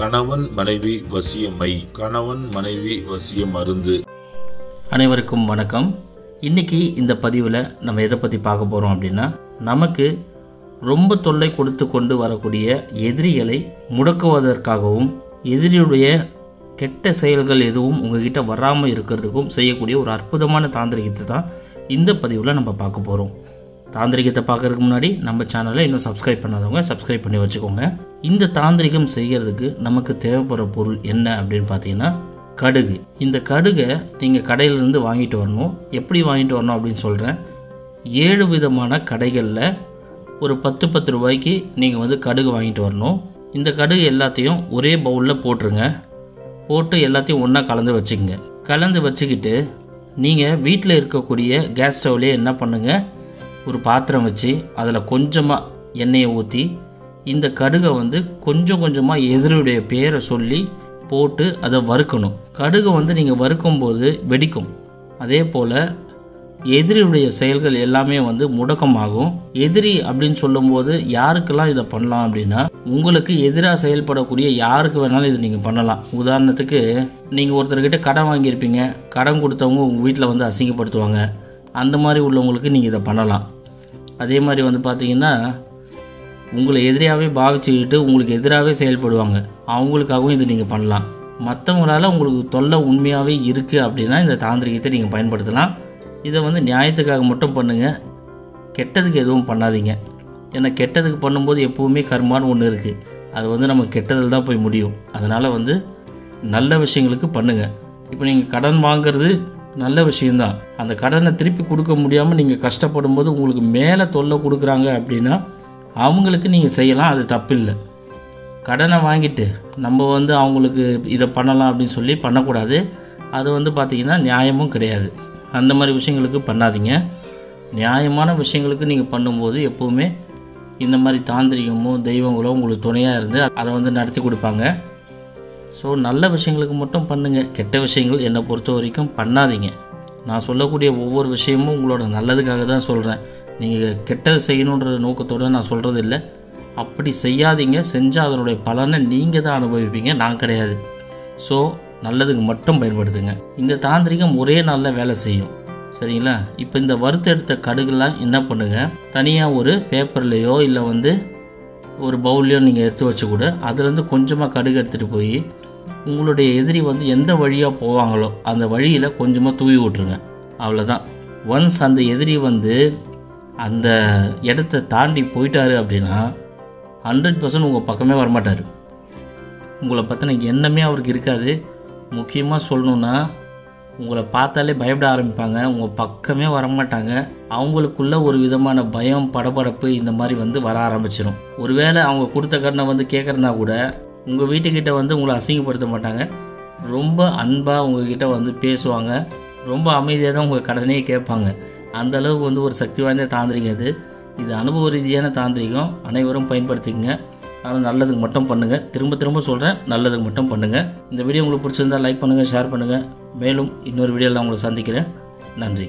கணவன் மனைவி வசியமை கணவன் மனைவி வசிய மருந்து. அனைவருக்கும் வணக்கம். இன்னைக்கு இந்த பதிவில் நம்ம எதை பற்றி பார்க்க போகிறோம் அப்படின்னா நமக்கு ரொம்ப தொல்லை கொடுத்து கொண்டு வரக்கூடிய எதிரிகளை முடக்குவதற்காகவும் எதிரியுடைய கெட்ட செயல்கள் எதுவும் உங்ககிட்ட வராமல் இருக்கிறதுக்கும் செய்யக்கூடிய ஒரு அற்புதமான தாந்திரிகத்தை தான் இந்த பதிவில் நம்ம பார்க்க போகிறோம் தாந்திரிகத்தை பார்க்கறதுக்கு முன்னாடி நம்ம சேனலை இன்னும் சப்ஸ்கிரைப் பண்ணாதவங்க சப்ஸ்கிரைப் பண்ணி வச்சுக்கோங்க. இந்த தாந்திரிகம் செய்கிறதுக்கு நமக்கு தேவைப்படுற பொருள் என்ன அப்படின்னு பார்த்தீங்கன்னா கடுகு. இந்த கடுகை நீங்கள் கடையிலேருந்து வாங்கிட்டு வரணும். எப்படி வாங்கிட்டு வரணும் அப்படின்னு சொல்கிறேன் ஏழு விதமான கடைகளில் ஒரு பத்து பத்து ரூபாய்க்கு நீங்கள் வந்து கடுகு வாங்கிட்டு வரணும். இந்த கடுகு எல்லாத்தையும் ஒரே பவுலில் போட்டுருங்க. போட்டு எல்லாத்தையும் ஒன்றா கலந்து வச்சுக்கோங்க. கலந்து வச்சுக்கிட்டு நீங்கள் வீட்டில் இருக்கக்கூடிய கேஸ் ஸ்டவ்லேயே என்ன பண்ணுங்கள் ஒரு பாத்திரம் வச்சு அதில் கொஞ்சமாக எண்ணெயை ஊற்றி இந்த கடுகை வந்து கொஞ்சம் கொஞ்சமாக எதிரியுடைய பேரை சொல்லி போட்டு அதை வறுக்கணும். கடுகு வந்து நீங்கள் வறுக்கும் போது வெடிக்கும். அதே போல் எதிரியுடைய செயல்கள் எல்லாமே வந்து முடக்கமாகும். எதிரி அப்படின்னு சொல்லும்போது யாருக்கெல்லாம் இதை பண்ணலாம் அப்படின்னா உங்களுக்கு எதிராக செயல்படக்கூடிய யாருக்கு வேணாலும் இதை நீங்கள் பண்ணலாம். உதாரணத்துக்கு நீங்கள் ஒருத்தர்கிட்ட கடன் வாங்கியிருப்பீங்க. கடன் கொடுத்தவங்க உங்கள் வீட்டில் வந்து அசிங்கப்படுத்துவாங்க. அந்த மாதிரி உள்ளவங்களுக்கு நீங்கள் இதை பண்ணலாம். அதே மாதிரி வந்து பார்த்தீங்கன்னா உங்களை எதிரியாகவே பாவிச்சுக்கிட்டு உங்களுக்கு எதிராகவே செயல்படுவாங்க. அவங்களுக்காகவும் இதை நீங்கள் பண்ணலாம். மற்றவங்களால உங்களுக்கு தொல்லை உண்மையாகவே இருக்குது அப்படின்னா இந்த தாந்திரிகத்தை நீங்கள் பயன்படுத்தலாம். இதை வந்து நியாயத்துக்காக மட்டும் பண்ணுங்கள் கெட்டதுக்கு எதுவும் பண்ணாதீங்க. ஏன்னா கெட்டதுக்கு பண்ணும்போது எப்போவுமே கர்மான்னு ஒன்று இருக்குது அது வந்து நம்ம கெட்டதில் தான் போய் முடியும். அதனால் வந்து நல்ல விஷயங்களுக்கு பண்ணுங்கள் இப்போ நீங்கள் கடன் வாங்கிறது நல்ல விஷயந்தான் அந்த கடனை திருப்பி கொடுக்க முடியாமல் நீங்கள் கஷ்டப்படும் போது உங்களுக்கு மேலே தொல்லை கொடுக்குறாங்க அப்படின்னா அவங்களுக்கு நீங்கள் செய்யலாம் அது தப்பில்லை. கடனை வாங்கிட்டு நம்ம வந்து அவங்களுக்கு இதை பண்ணலாம் அப்படின்னு சொல்லி பண்ணக்கூடாது. அது வந்து பார்த்திங்கன்னா நியாயமும் கிடையாது. அந்த மாதிரி விஷயங்களுக்கு பண்ணாதீங்க. நியாயமான விஷயங்களுக்கு நீங்கள் பண்ணும்போது எப்போவுமே இந்த மாதிரி தாந்திரிகமோ தெய்வங்களோ உங்களுக்கு துணையாக இருந்து அதை வந்து நடத்தி கொடுப்பாங்க. ஸோ நல்ல விஷயங்களுக்கு மட்டும் பண்ணுங்கள் கெட்ட விஷயங்கள் என்னை பொறுத்த வரைக்கும் பண்ணாதீங்க. நான் சொல்லக்கூடிய ஒவ்வொரு விஷயமும் உங்களோட நல்லதுக்காக தான் சொல்கிறேன் நீங்கள் கெட்டது செய்யணுன்ற நோக்கத்தோடு நான் சொல்கிறது இல்லை அப்படி செய்யாதீங்க. செஞ்சால் அதனுடைய பலனை நீங்கள் தான் அனுபவிப்பீங்க. நான் கிடையாது. ஸோ நல்லதுக்கு மட்டும் பயன்படுத்துங்க. இந்த தாந்திரிகம் ஒரே நாளில் வேலை செய்யும். சரிங்களா? இப்போ இந்த வறுத்தெடுத்த கடுகுலாம் என்ன பண்ணுங்கள் தனியாக ஒரு பேப்பர்லேயோ இல்லை வந்து ஒரு பவுல்லையோ நீங்கள் எடுத்து வச்சு கூட அதுலேருந்து கொஞ்சமாக கடுகு எடுத்துகிட்டு போய் உங்களுடைய எதிரி வந்து எந்த வழியாக போவாங்களோ அந்த வழியில் கொஞ்சமாக தூவி விட்ருங்க அவ்வளோதான் ஒன்ஸ் அந்த எதிரி வந்து அந்த இடத்த தாண்டி போயிட்டாரு அப்படின்னா ஹண்ட்ரட் பர்சன்ட் உங்கள் பக்கமே வரமாட்டார். உங்களை பற்றின எண்ணமே அவருக்கு இருக்காது. முக்கியமாக சொல்லணுன்னா உங்களை பார்த்தாலே பயப்பட ஆரம்பிப்பாங்க. உங்கள் பக்கமே வரமாட்டாங்க. அவங்களுக்குள்ள ஒரு விதமான பயம் படபடப்பு இந்த மாதிரி வந்து வர ஆரம்பிச்சிடும் ஒருவேளை அவங்க கொடுத்த கடனை வந்து கேட்குறதா கூட உங்கள் வீட்டுக்கிட்ட வந்து உங்களை அசிங்கப்படுத்த மாட்டாங்க. ரொம்ப அன்பாக உங்ககிட்ட வந்து பேசுவாங்க. ரொம்ப அமைதியாக தான் உங்கள் கடனே கேட்பாங்க. அந்த அளவுக்கு வந்து ஒரு சக்தி வாய்ந்த தாந்திரிகம் இது. இது அனுபவ ரீதியான தாந்திரிகம். அனைவரும் பயன்படுத்திக்கங்க. ஆனால் நல்லதுக்கு மட்டும் பண்ணுங்கள் திரும்ப திரும்ப சொல்கிறேன் நல்லதுக்கு மட்டும் பண்ணுங்கள் இந்த வீடியோ உங்களுக்கு பிடிச்சிருந்தா லைக் பண்ணுங்கள் ஷேர் பண்ணுங்கள் மேலும் இன்னொரு வீடியோவில் உங்களை சந்திக்கிறேன். நன்றி.